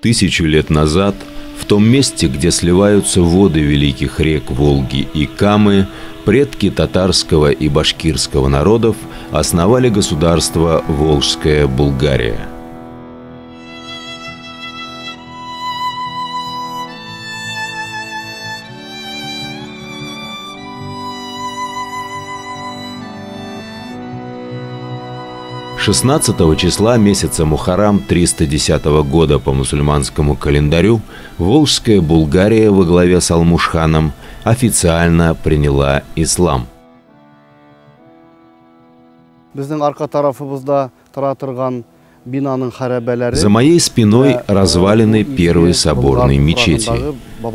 Тысячу лет назад в том месте, где сливаются воды великих рек Волги и Камы, предки татарского и башкирского народов основали государство Волжская Булгария – Шестнадцатого числа месяца Мухарам 310 года по мусульманскому календарю Волжская Булгария во главе с Алмушханом официально приняла ислам. Біздің арқа тарафыбызда тұра тұрған за моей спиной развалины первой соборной мечети.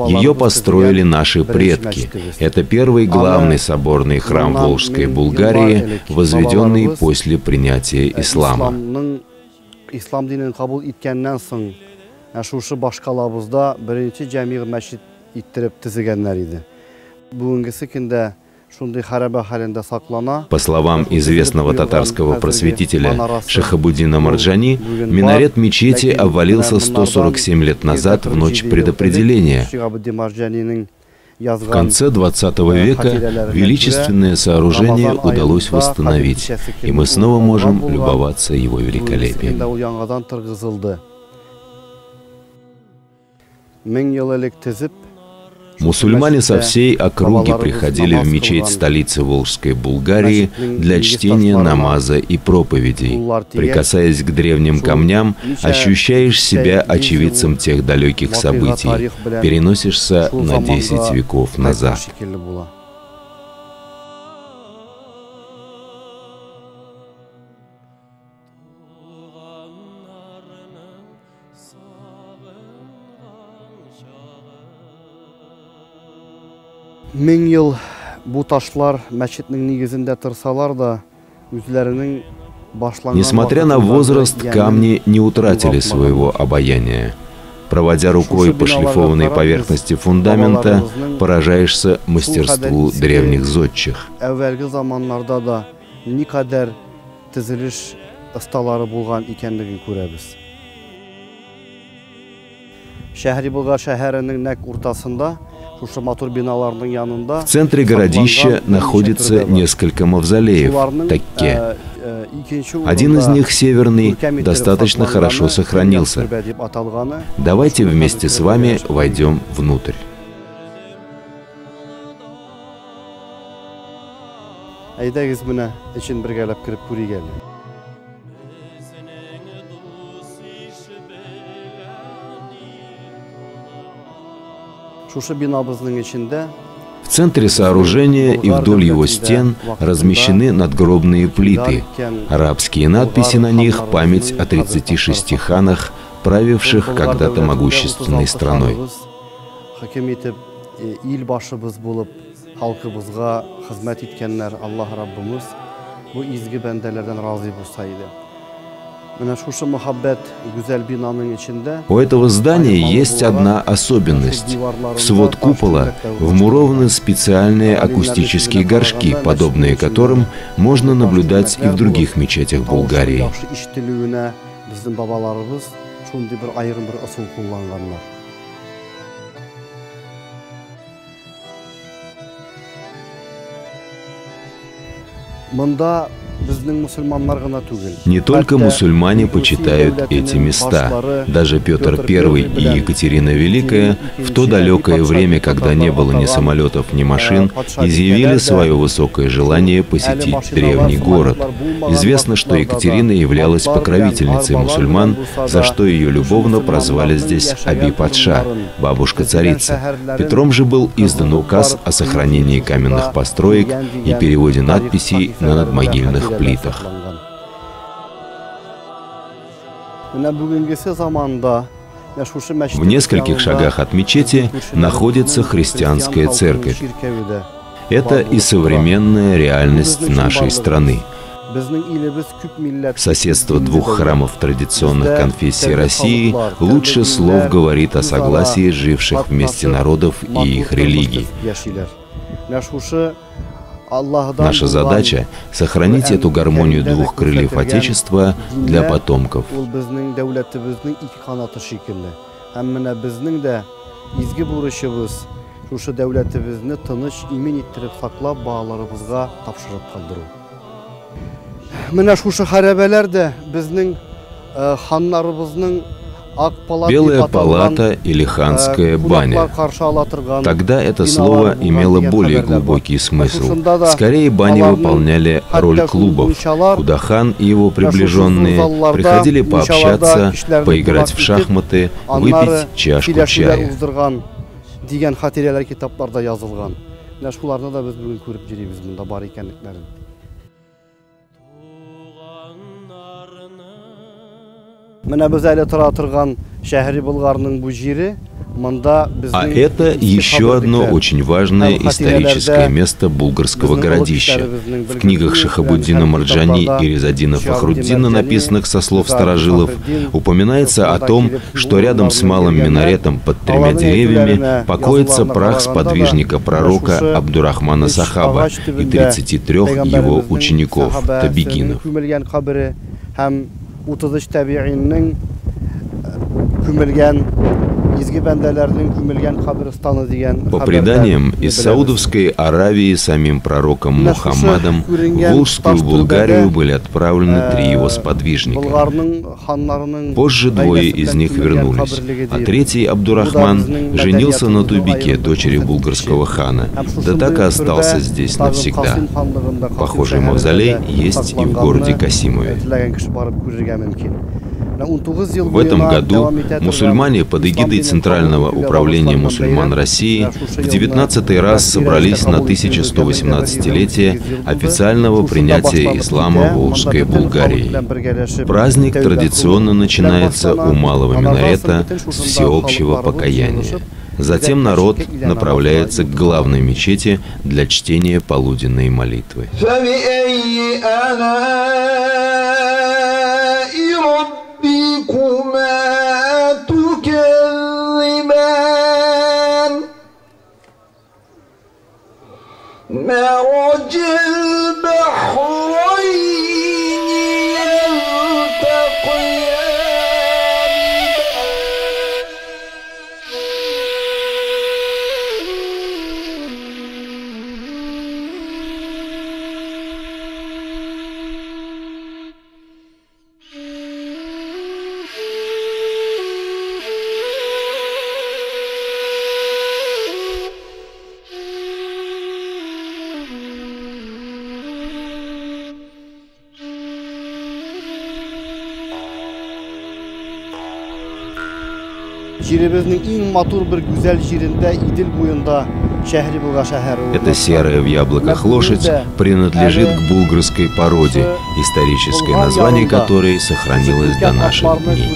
Ее построили наши предки. Это первый главный соборный храм Волжской Булгарии, возведенный после принятия ислама. ислам динин кабул иткәннән соң шушы башкалабызда беренче җәмигъ мәчет иттереп төзегәннәр иде. Бүгенгесе көндә по словам известного татарского просветителя Шахабудина Марджани, минарет мечети обвалился 147 лет назад в ночь предопределения. В конце 20 века величественное сооружение удалось восстановить, и мы снова можем любоваться его великолепием. Мусульмане со всей округи приходили в мечеть столицы Волжской Булгарии для чтения намаза и проповедей. Прикасаясь к древним камням, ощущаешь себя очевидцем тех далеких событий, переносишься на 10 веков назад. Мең ел бу ташлар мәчетнең нигезендә торсалар да үзләренең Несмотря на возраст, камни не утратили своего обаяния. Проводя рукой по шлифованной поверхности фундамента, поражаешься мастерству древних зодчих. Шәһри Булгар шәһәренең нәк уртасында в центре городища находится несколько мавзолеев, такке. Э, э, Один из них, северный, достаточно хорошо сохранился. Давайте вместе с вами войдем внутрь. Әйдәгез менә, эчен бергәләп кирип күрик әле. В центре сооружения и вдоль его стен размещены надгробные плиты. Арабские надписи на них – память о 36 ханах, правивших когда-то могущественной страной. халкыбызга хезмәт иткәннәр Аллаһ Раббыбыз бу изге бәндәләрдән разый булса иде. У этого здания есть одна особенность. В свод купола вмурованы специальные акустические горшки, подобные которым можно наблюдать и в других мечетях Булгарии. Мында не только мусульмане почитают эти места. Даже Петр I и Екатерина Великая в то далекое время, когда не было ни самолетов, ни машин, изъявили свое высокое желание посетить древний город. Известно, что Екатерина являлась покровительницей мусульман, за что ее любовно прозвали здесь Аби Патша, бабушка-царица. Петром же был издан указ о сохранении каменных построек и переводе надписей на надмогильных плитах. В нескольких шагах от мечети находится христианская церковь. Это и современная реальность нашей страны. Соседство двух храмов традиционных конфессий России лучше слов говорит о согласии живших вместе народов и их религий. Наша задача — сохранить эту гармонию двух крыльев Отечества для потомков. шушы дәүләтебезне тыныч имин иттереп саклап балаларыбызга тапшырып калдыру. Менә шушы хәрабәләр дә безнең э, ханнарыбызның Белая палата или ханская баня. Тогда это слово имело более глубокий смысл. Скорее, бани выполняли роль клубов, куда хан и его приближенные приходили пообщаться, поиграть в шахматы, выпить чашку чая. деген шуларны да бар. Шәһри А это еще одно очень важное историческое место булгарского городища. В книгах Шахабуддина Марджани и Резадина Фахруддина, написанных со слов старожилов, упоминается о том, что рядом с малым минаретом под тремя деревьями покоится прах сподвижника пророка Абдурахмана Сахаба и 33 его учеников, табигинов. утызыш табиғиннің күмілген По преданиям, из Саудовской Аравии самим пророком Мухаммадом в Волжскую Булгарию были отправлены три его сподвижника. Позже двое из них вернулись, а третий, Абдурахман, женился на Тубике, дочери булгарского хана, да так и остался здесь навсегда. Похожий мавзолей есть и в городе Касимове. В этом году мусульмане под эгидой Центрального управления мусульман России в 19 раз собрались на 1118-летие официального принятия ислама Волжской Булгарии. Праздник традиционно начинается у Малого Минарета с всеобщего покаяния. Затем народ направляется к главной мечети для чтения полуденной молитвы. Матур гүзәл буенда булга шәһәре. Эта серая в яблоках лошадь принадлежит к булгарской породе, историческое название которой сохранилось до наших дней.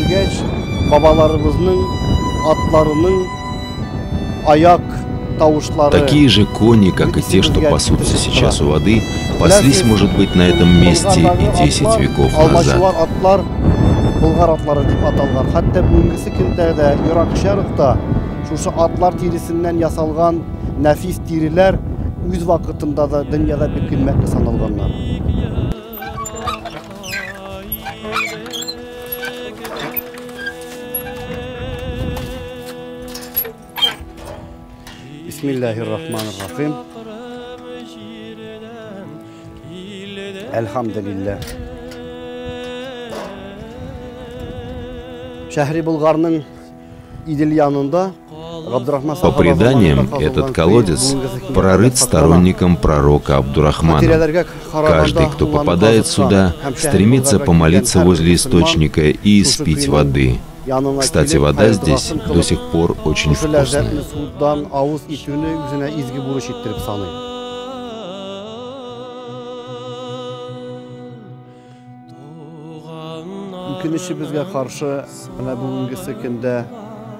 Такие же кони, как и те, что пасутся сейчас у воды, паслись, может быть, на этом месте и 10 веков назад. Bulgar atları deyib atalğan. Hətta bugünkü gündə də İraq şərqdə şuşu atlar tirisindən yasalğan nəfis tirilər üz vaxtında da dünyada bir qiymətli sanılğanlar. Bismillahirrahmanirrahim. Elhamdülillah. Булгарның янында по преданиям, этот колодец прорыт сторонником пророка Абдурахмана. Каждый, кто попадает сюда, стремится помолиться возле источника и испить воды. Кстати, вода здесь до сих пор очень вкусная.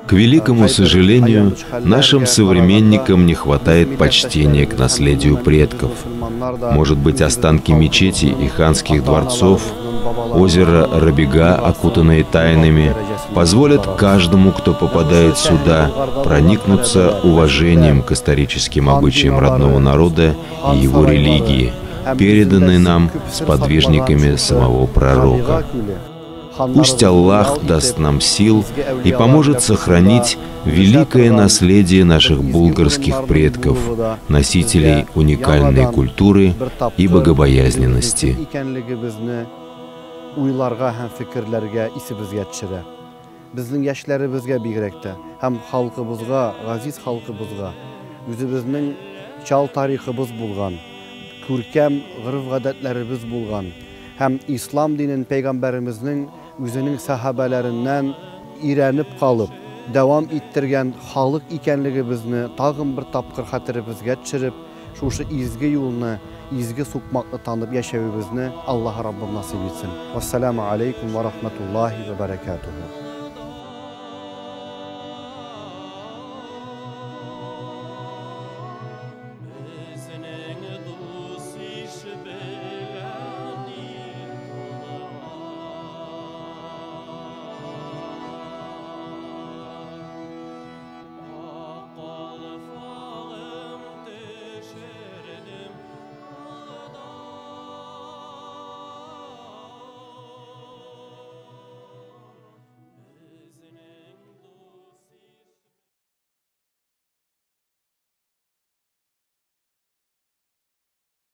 К великому сожалению, нашим современникам не хватает почтения к наследию предков. Может быть, останки мечетей и ханских дворцов, озеро Рабига, окутанное тайнами, позволят каждому, кто попадает сюда, проникнуться уважением к историческим обычаям родного народа и его религии, переданной нам сподвижниками самого пророка. Пусть Аллах даст нам сил и поможет сохранить великое наследие наших булгарских предков, носителей уникальной культуры и богобоязненности. уйларга һәм фикерләргә исебезгә төшерә. Безнең яшьләребезгә бигрәк тә һәм халкыбызга, газиз халкыбызга үзебезнең чал тарихыбыз булган, күркәм гырыф-гадәтләребез булган һәм ислам динен пәйгамбәремезнең özünün sahabələrindən irənib qalıb, davam etdirən xalq ikənligimizni tağın bir tapqır xatirimizgə çirib, şuşu izgi yolunu, izgi soqmaqlı tanıb yaşayımızni Allah Rabbim nasib etsin. Vəssalamu aleykum və rəhmətullahi və bərəkatuhu.